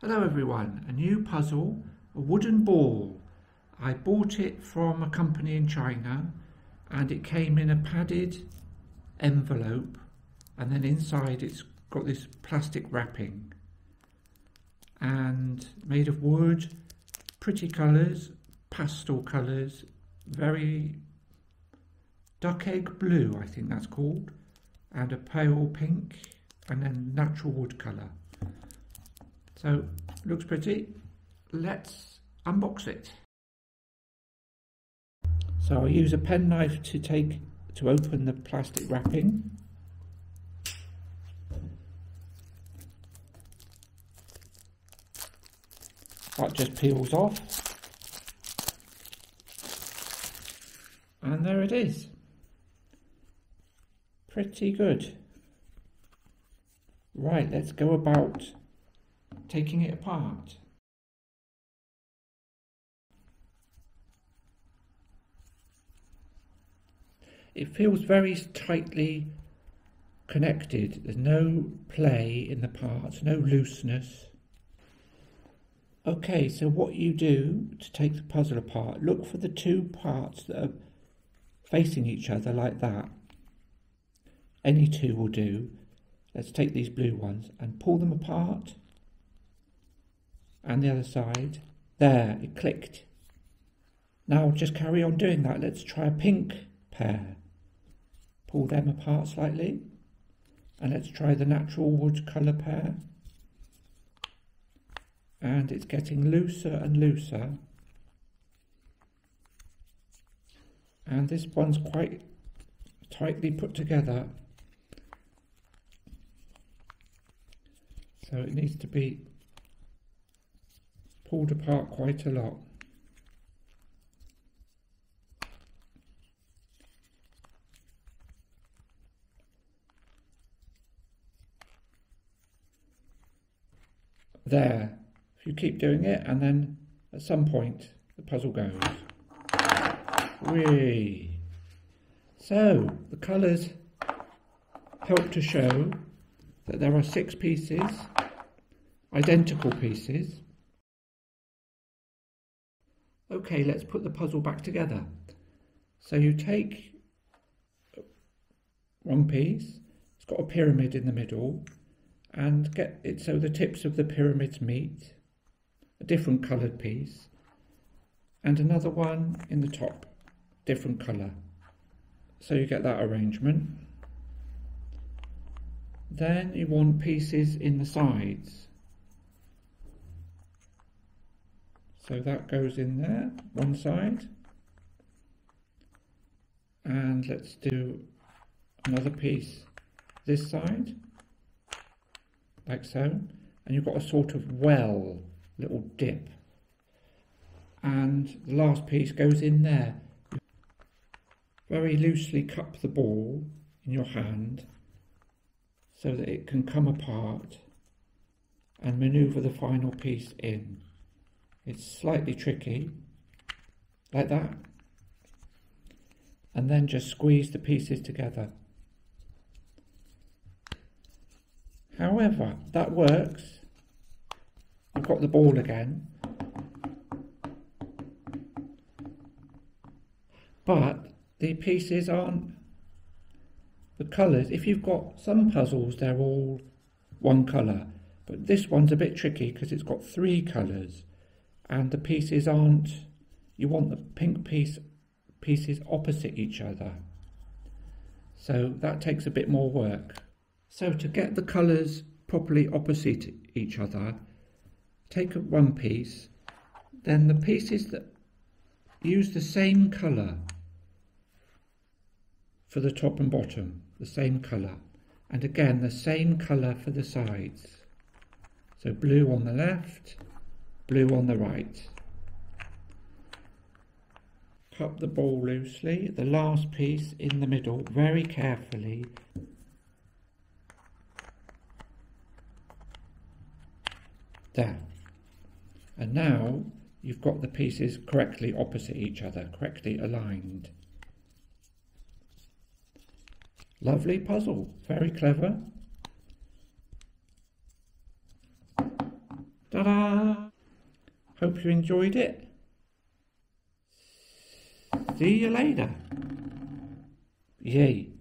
Hello everyone, a new puzzle, a wooden ball. I bought it from a company in China and it came in a padded envelope and then inside it's got this plastic wrapping and made of wood, pretty colours, pastel colours, very duck egg blue I think that's called and a pale pink and then natural wood colour. So, looks pretty. Let's unbox it. So I'll use a penknife to take to open the plastic wrapping. That just peels off. And there it is. Pretty good. Right, let's go about taking it apart. It feels very tightly connected. There's no play in the parts, no looseness. Okay, so what you do to take the puzzle apart, look for the two parts that are facing each other like that. Any two will do. Let's take these blue ones and pull them apart and the other side. There, it clicked. Now just carry on doing that. Let's try a pink pair. Pull them apart slightly. And let's try the natural wood colour pair. And it's getting looser and looser. And this one's quite tightly put together. So it needs to be pulled apart quite a lot. There, if you keep doing it and then at some point the puzzle goes. Whee! So, the colours help to show that there are six pieces, identical pieces, Okay, let's put the puzzle back together. So you take one piece, it's got a pyramid in the middle, and get it so the tips of the pyramids meet, a different coloured piece, and another one in the top, different colour. So you get that arrangement. Then you want pieces in the sides. So that goes in there, one side. And let's do another piece this side, like so. And you've got a sort of well, little dip. And the last piece goes in there. Very loosely cup the ball in your hand so that it can come apart and maneuver the final piece in. It's slightly tricky, like that. And then just squeeze the pieces together. However, that works. I've got the ball again. But the pieces aren't the colours. If you've got some puzzles, they're all one colour. But this one's a bit tricky because it's got three colours and the pieces aren't, you want the pink piece pieces opposite each other. So that takes a bit more work. So to get the colours properly opposite each other, take one piece, then the pieces that use the same colour for the top and bottom, the same colour. And again, the same colour for the sides. So blue on the left, blue on the right. Cup the ball loosely, the last piece in the middle very carefully. Down. And now you've got the pieces correctly opposite each other, correctly aligned. Lovely puzzle, very clever. Hope you enjoyed it. See you later. Yay.